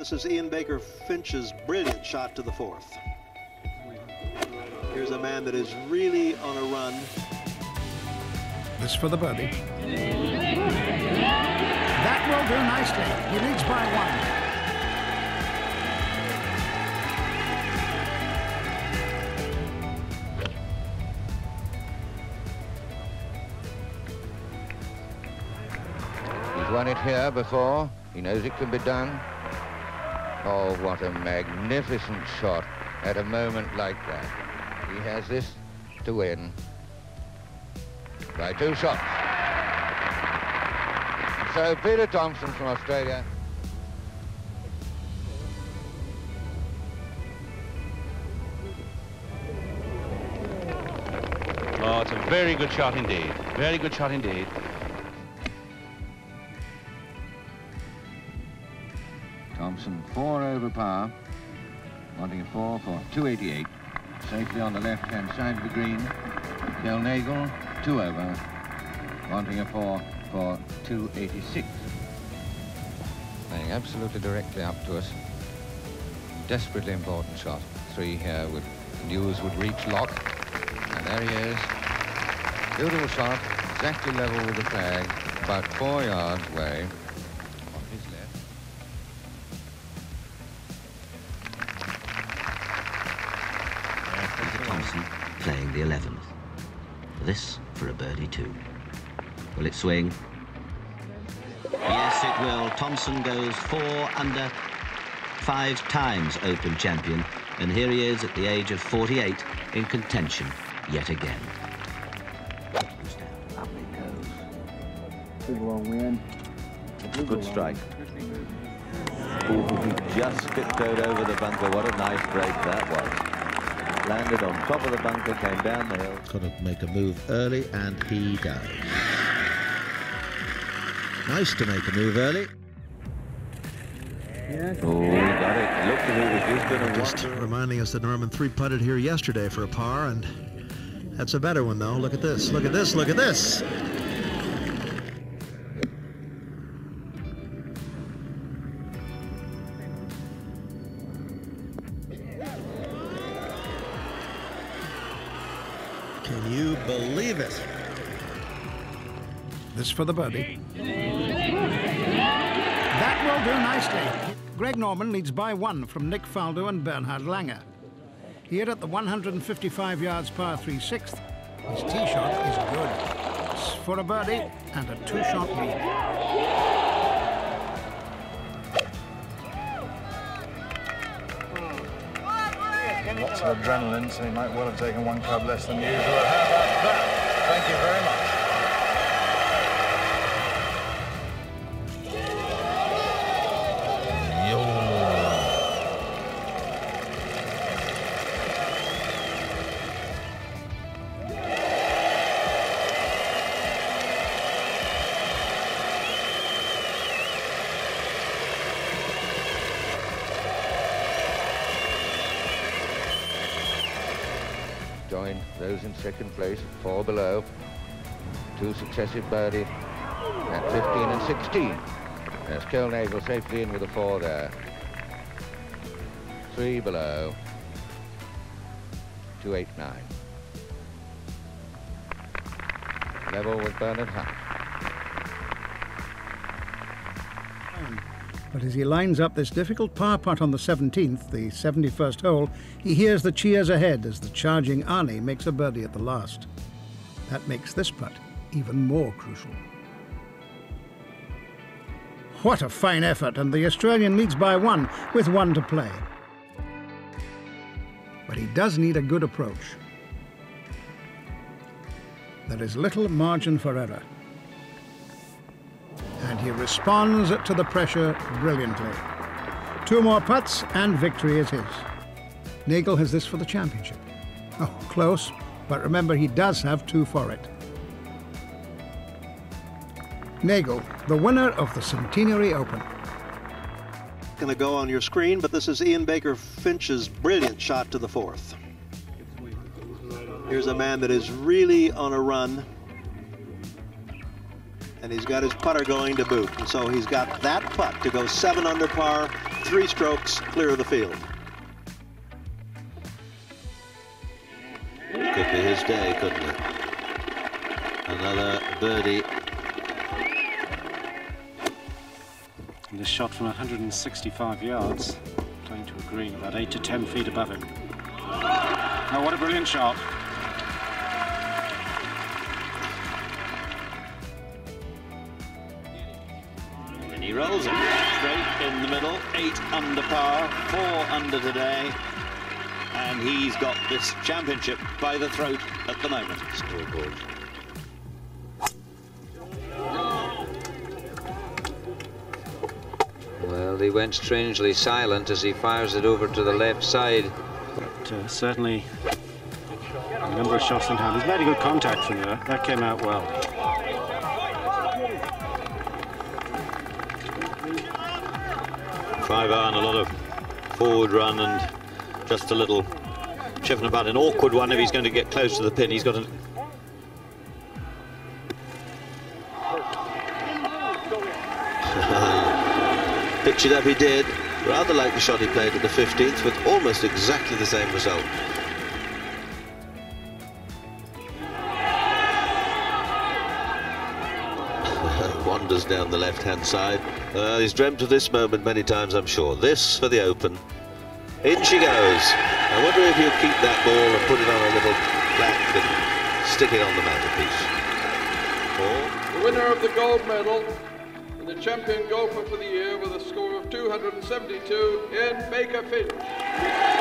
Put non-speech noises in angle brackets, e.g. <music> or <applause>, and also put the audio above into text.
This is Ian Baker Finch's brilliant shot to the fourth. Here's a man that is really on a run. This for the birdie. That will do nicely. He leads by one. He's won it here before. He knows it can be done. Oh, what a magnificent shot at a moment like that. He has this to win by two shots. So Peter Thomson from Australia Oh, it's a very good shot indeed. Very good shot indeed. Thomson four over par, wanting a four for 288. Safely on the left-hand side of the green. Nagle two over, wanting a four for 286. Playing absolutely directly up to us. Desperately important shot. Three here would News would reach lock. And there he is. Beautiful shot, exactly level with the flag, about four yards away. The 11th. This for a birdie too. Will it swing? Yes, it will. Thomson goes four under, five times Open champion, and here he is at the age of 48 in contention yet again. Big long win. Good strike. Ooh, he just tiptoed over the bunker. What a nice break that was. Landed on top of the bunker, came down the hill. Got to make a move early, and he does. Nice to make a move early. Oh, he got it. Looked at if it was just going to Just reminding us that Norman three putted here yesterday for a par, and that's a better one though. Look at this. Look at this. Look at this. You believe it? This for the birdie. That will do nicely. Greg Norman leads by one from Nick Faldo and Bernhard Langer. Here at the 155 yards par 3 sixth, his tee shot is good. It's for a birdie and a two-shot lead. Lots of adrenaline, so he might well have taken one club less than usual. How about that? Thank you very much. Join those in second place, four below. Two successive birdie at 15 and 16. There's Kel Nagle safely in with a four there. Three below. 289. Level with Bernard Hunt. But as he lines up this difficult par putt on the 17th, the 71st hole, he hears the cheers ahead as the charging Arnie makes a birdie at the last. That makes this putt even more crucial. What a fine effort, and the Australian leads by one with one to play. But he does need a good approach. There is little margin for error responds to the pressure brilliantly. Two more putts and victory is his. Nagle has this for the championship. Oh, close, but remember he does have two for it. Nagle, the winner of the Centenary Open. Going to go on your screen, but this is Ian Baker Finch's brilliant shot to the fourth. Here's a man that is really on a run. And he's got his putter going to boot. And so he's got that putt to go seven under par three strokes clear of the field. Could be his day, couldn't it? Another birdie. And this shot from 165 yards, playing to a green about 8 to 10 feet above him. Oh, what a brilliant shot. He rolls it straight in the middle, eight under par, four under today, and he's got this championship by the throat at the moment. Scoreboard. Well, he went strangely silent as he fires it over to the left side. But uh, certainly a number of shots in hand. He's made a good contact from there. That came out well. Five iron, a lot of forward run and just a little chipping about an awkward one if he's going to get close to the pin. He's got an <laughs> it up he did, rather like the shot he played at the 15th, with almost exactly the same result. Wanders down the left-hand side. Uh, he's dreamt of this moment many times, I'm sure. This for the Open. In she goes. I wonder if he'll keep that ball and put it on a little plaque and stick it on the mantelpiece. The winner of the gold medal and the champion golfer for the year with a score of 272 Ian Baker Finch.